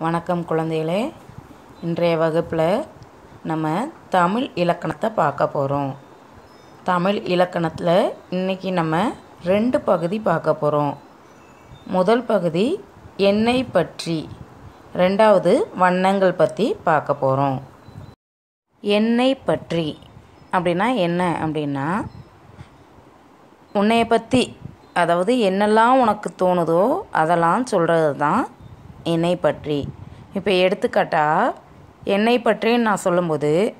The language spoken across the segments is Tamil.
வணக்கம் குழந்தைகளே. இன்றைய வகுப்பில் நம்ம தமிழ் இலக்கணத்தை பார்க்க போகிறோம் தமிழ் இலக்கணத்தில் இன்றைக்கி நம்ம ரெண்டு பகுதி பார்க்க போகிறோம் முதல் பகுதி எண்ணெய் பற்றி ரெண்டாவது வண்ணங்கள் பற்றி பார்க்க போகிறோம் எண்ணெய் பற்றி அப்படின்னா என்ன அப்படின்னா உன்னைய பற்றி அதாவது என்னெல்லாம் உனக்கு தோணுதோ அதெல்லாம் சொல்கிறது தான் என்னை பற்றி. இப்போ எடுத்துக்காட்டால் என்னை பற்றின்னு நான் சொல்லும்போது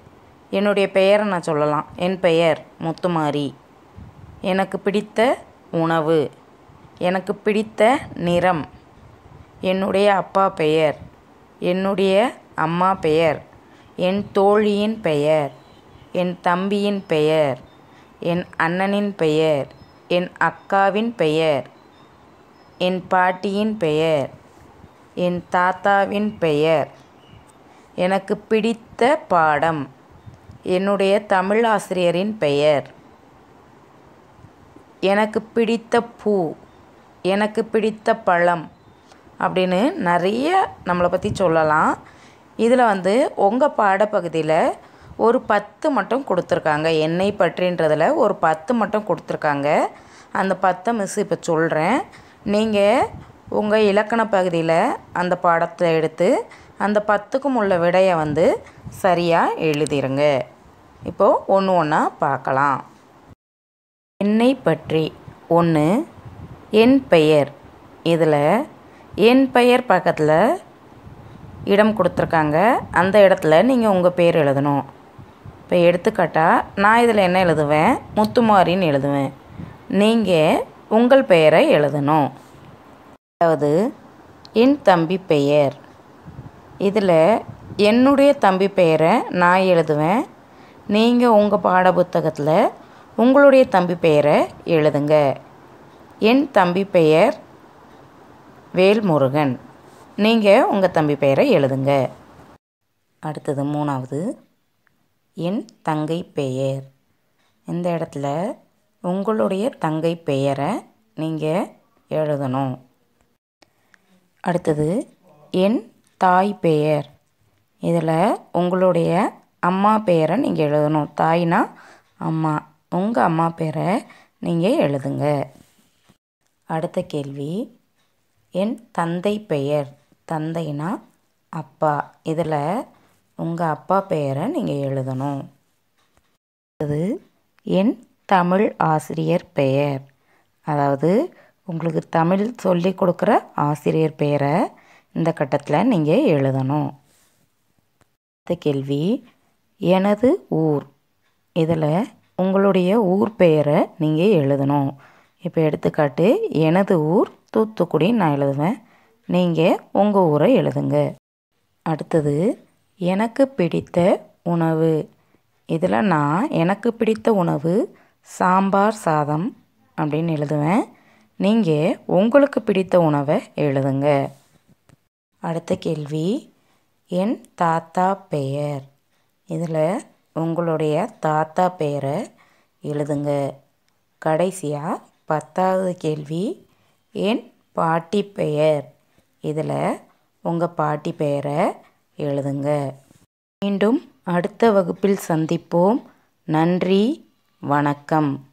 என்னுடைய பெயரை நான் சொல்லலாம். என் பெயர் முத்துமாரி. எனக்கு பிடித்த உணவு. எனக்கு பிடித்த நிறம். என்னுடைய அப்பா பெயர். என்னுடைய அம்மா பெயர். என் தோழியின் பெயர். என் தம்பியின் பெயர். என் அண்ணனின் பெயர். என் அக்காவின் பெயர். என் பாட்டியின் பெயர். என் தாத்தாவின் பெயர். எனக்கு பிடித்த பாடம். என்னுடைய தமிழ் ஆசிரியரின் பெயர். எனக்கு பிடித்த பூ. எனக்கு பிடித்த பழம். அப்படின்னு நிறைய நம்மளை பற்றி சொல்லலாம். இதில் வந்து உங்கள் பாடப்பகுதியில் ஒரு பத்து மட்டும் கொடுத்துருக்காங்க. என்னை பற்றின்றதில் ஒரு பத்து மட்டும் கொடுத்துருக்காங்க. அந்த பத்தை மிஸ் இப்போ சொல்கிறேன் நீங்கள் உங்கள் இலக்கண பகுதியில் அந்த பாடத்தை எடுத்து அந்த பத்துக்கும் உள்ள விடையை வந்து சரியாக எழுதிருங்க. இப்போது ஒன்று ஒன்றா பார்க்கலாம். என்னை பற்றி ஒன்று என் பெயர். இதில் என் பெயர் பக்கத்தில் இடம் கொடுத்துருக்காங்க. அந்த இடத்துல நீங்கள் உங்கள் பேர் எழுதணும். இப்போ எடுத்துக்காட்டாக நான் இதில் என்ன எழுதுவேன்? முத்துமாரின்னு எழுதுவேன். நீங்கள் உங்கள் பெயரை எழுதணும். அதாவது என் தம்பி பெயர். இதில் என்னுடைய தம்பி பெயரை நான் எழுதுவேன். நீங்கள் உங்கள் பாட புத்தகத்தில் உங்களுடைய தம்பி பெயரை எழுதுங்க. என் தம்பி பெயர் வேல்முருகன். நீங்கள் உங்கள் தம்பி பெயரை எழுதுங்க. அடுத்தது மூணாவது. என் தங்கை பெயர். இந்த இடத்துல உங்களுடைய தங்கை பெயரை நீங்கள் எழுதணும். அடுத்தது என் தாய் பெயர். இதில் உங்களுடைய அம்மா பெயரை நீங்கள் எழுதணும். தாய்னா அம்மா. உங்கள் அம்மா பேரை நீங்கள் எழுதுங்க. அடுத்த கேள்வி என் தந்தை பெயர். தந்தைனா அப்பா. இதில் உங்கள் அப்பா பெயரை நீங்கள் எழுதணும். அது என் தமிழ் ஆசிரியர் பெயர். அதாவது உங்களுக்கு தமிழ் சொல்லி கொடுக்குற ஆசிரியர் பெயரை இந்த கட்டத்தில் நீங்கள் எழுதணும். அடுத்த கேள்வி எனது ஊர். இதில் உங்களுடைய ஊர் பெயரை நீங்கள் எழுதணும். இப்போ எடுத்துக்காட்டு எனது ஊர் தூத்துக்குடி நான் எழுதுவேன். நீங்கள் உங்கள் ஊரை எழுதுங்க. அடுத்தது எனக்கு பிடித்த உணவு. இதில் நான் எனக்கு பிடித்த உணவு சாம்பார் சாதம் அப்படின்னு எழுதுவேன். நீங்கள் உங்களுக்கு பிடித்த உணவை எழுதுங்க. அடுத்த கேள்வி என் தாத்தா பெயர். இதில் உங்களுடைய தாத்தா பெயரை எழுதுங்க. கடைசியாக பத்தாவது கேள்வி என் பாட்டி பெயர். இதில் உங்கள் பாட்டி பெயரை எழுதுங்க. மீண்டும் அடுத்த வகுப்பில் சந்திப்போம். நன்றி வணக்கம்.